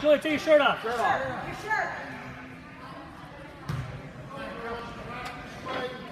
Julie, take your shirt off. Shirt off. White, white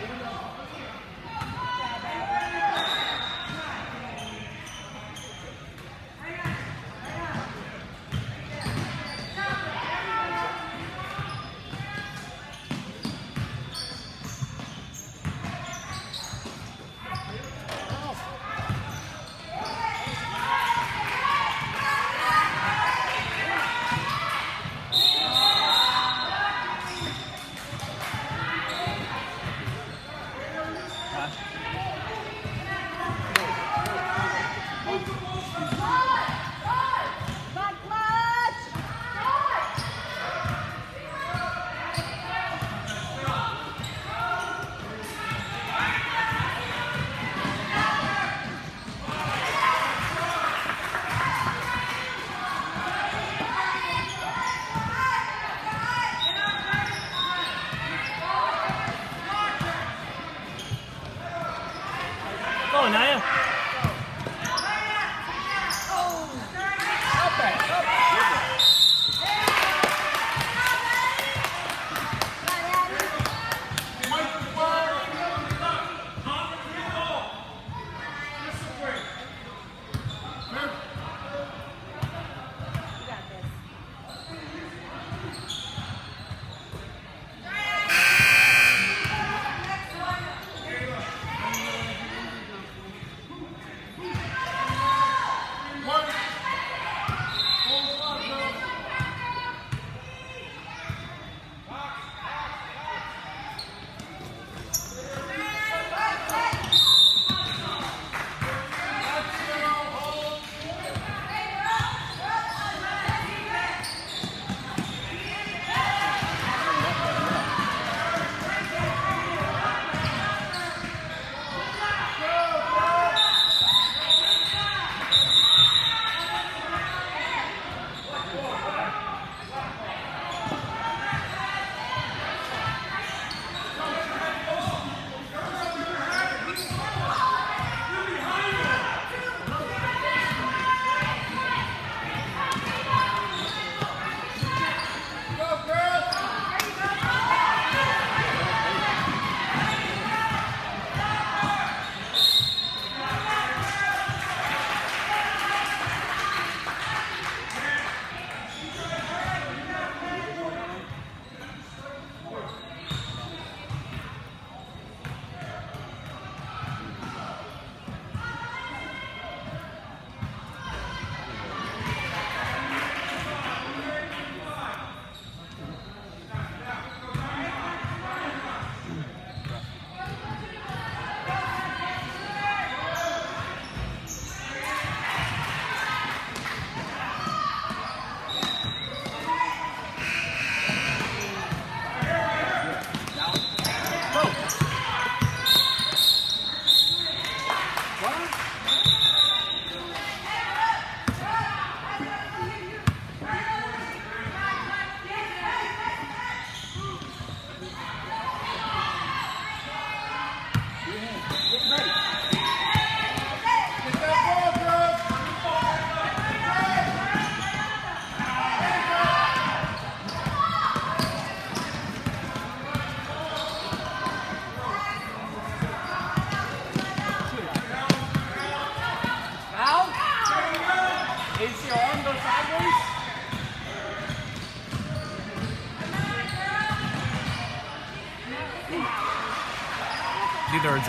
Yeah.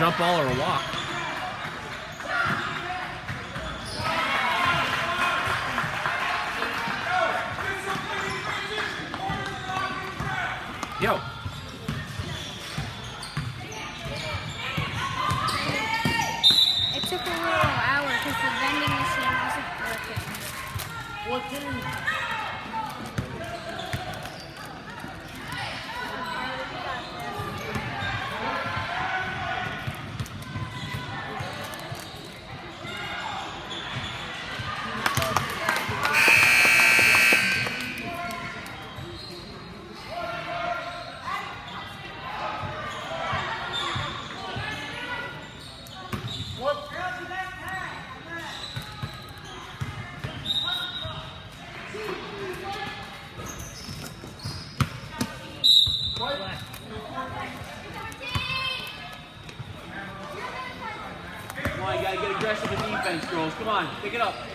jump ball or a walk. Come on, pick it up.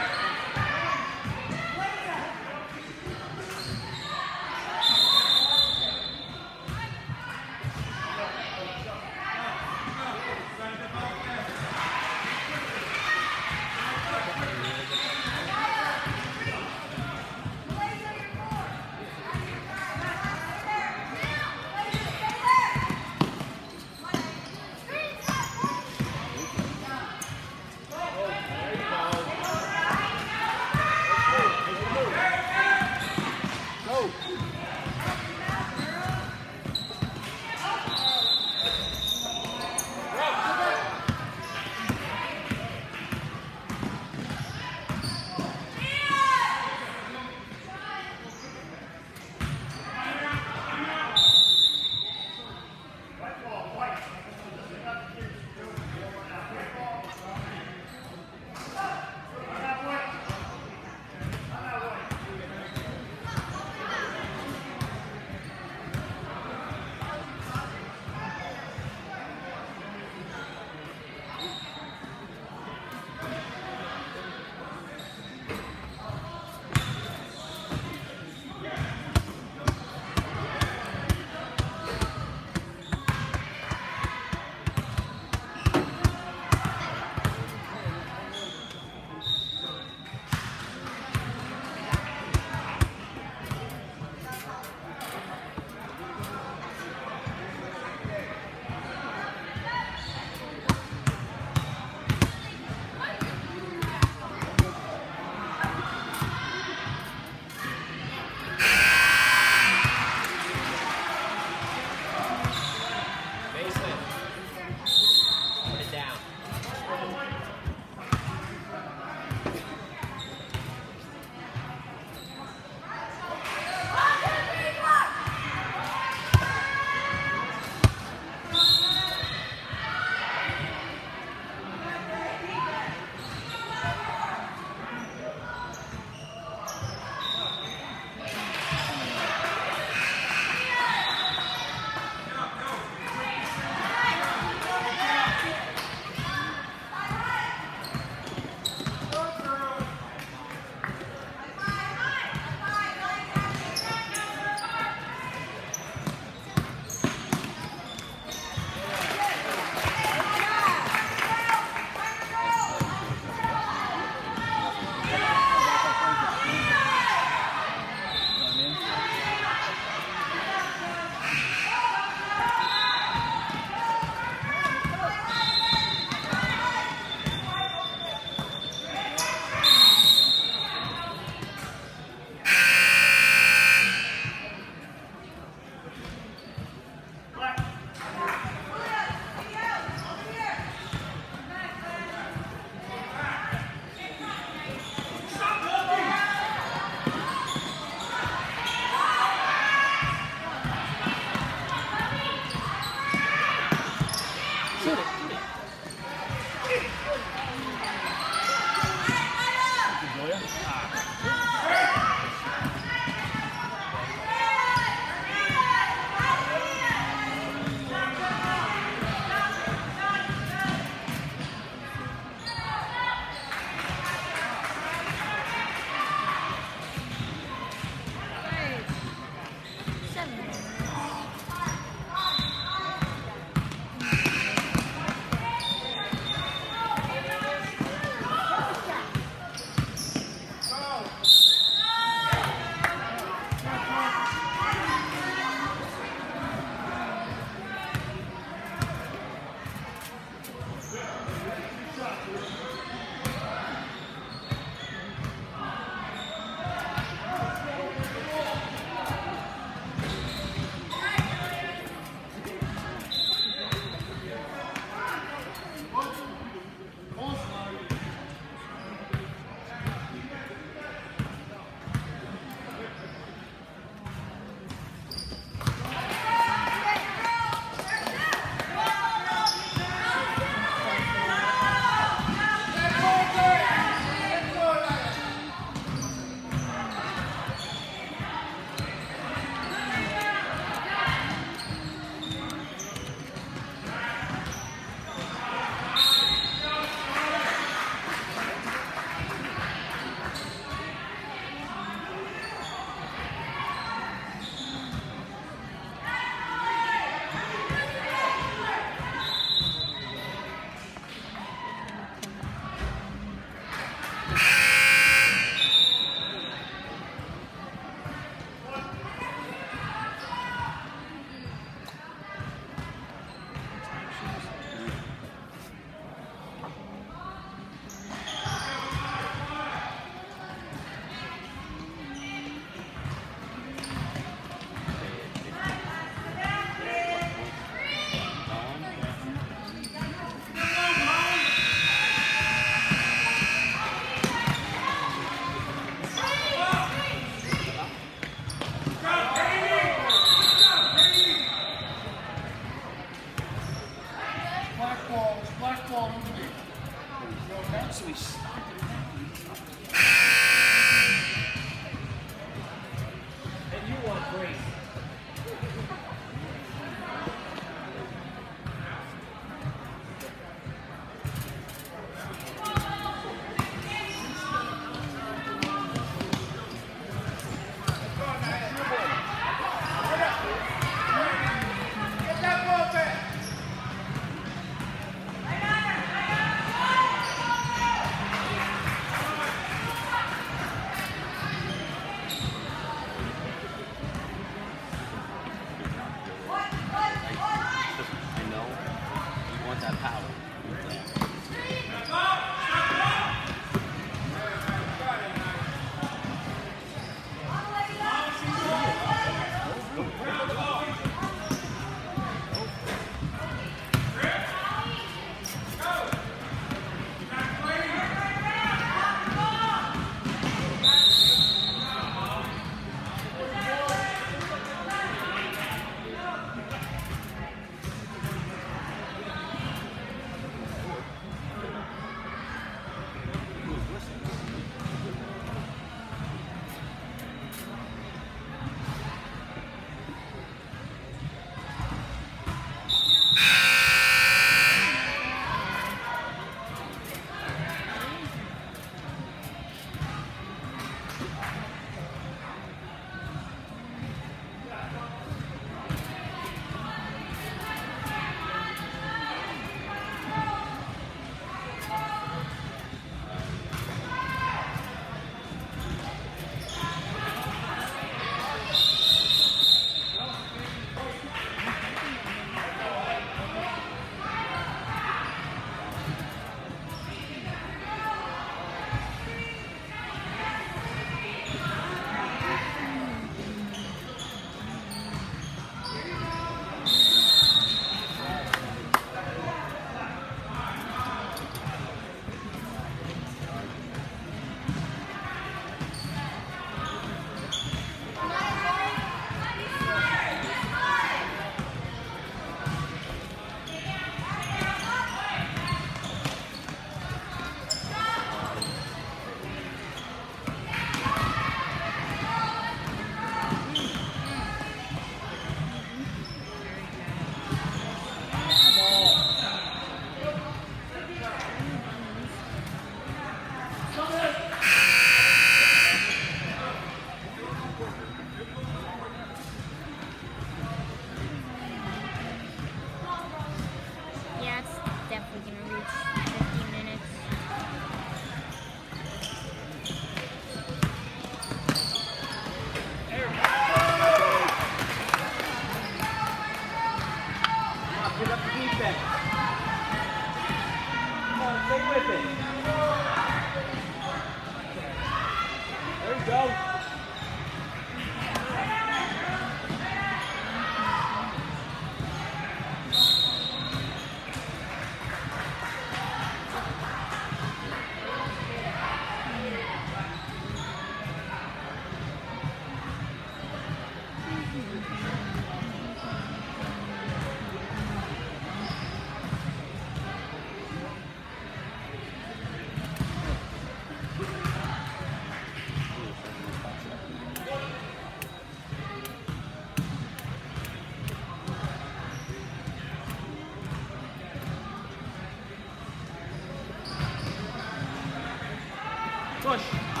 Push.